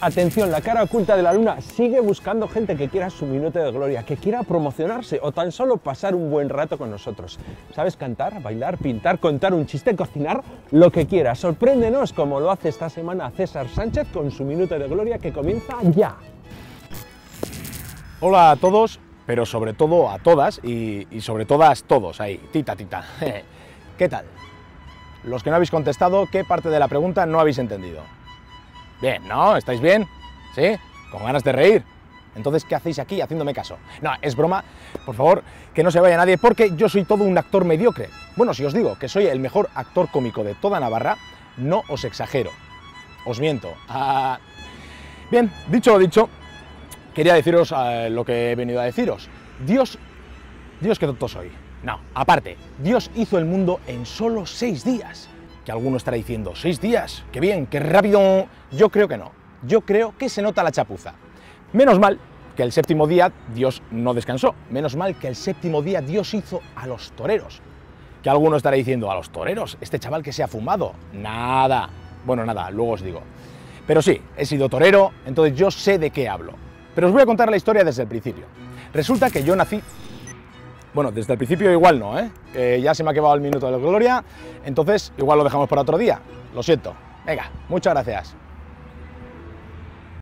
Atención, la cara oculta de la luna sigue buscando gente que quiera su minuto de gloria, que quiera promocionarse o tan solo pasar un buen rato con nosotros. ¿Sabes cantar, bailar, pintar, contar un chiste, cocinar? Lo que quieras. Sorpréndenos como lo hace esta semana César Sánchez con su minuto de gloria que comienza ya. Hola a todos, pero sobre todo a todas y, y sobre todas todos ahí, tita tita. ¿Qué tal? Los que no habéis contestado, ¿qué parte de la pregunta no habéis entendido? Bien, ¿no? ¿Estáis bien? ¿Sí? ¿Con ganas de reír? Entonces, ¿qué hacéis aquí haciéndome caso? No, es broma. Por favor, que no se vaya nadie, porque yo soy todo un actor mediocre. Bueno, si os digo que soy el mejor actor cómico de toda Navarra, no os exagero. Os miento. Ah, Bien, dicho lo dicho, quería deciros eh, lo que he venido a deciros. Dios, Dios, qué tonto soy. No, aparte, Dios hizo el mundo en solo seis días que alguno estará diciendo, seis días, qué bien, qué rápido. Yo creo que no. Yo creo que se nota la chapuza. Menos mal que el séptimo día Dios no descansó. Menos mal que el séptimo día Dios hizo a los toreros. Que alguno estará diciendo, a los toreros, este chaval que se ha fumado. Nada. Bueno, nada, luego os digo. Pero sí, he sido torero, entonces yo sé de qué hablo. Pero os voy a contar la historia desde el principio. Resulta que yo nací bueno, desde el principio igual no, ¿eh? ya se me ha quedado el minuto de la gloria, entonces igual lo dejamos para otro día. Lo siento. Venga, muchas gracias.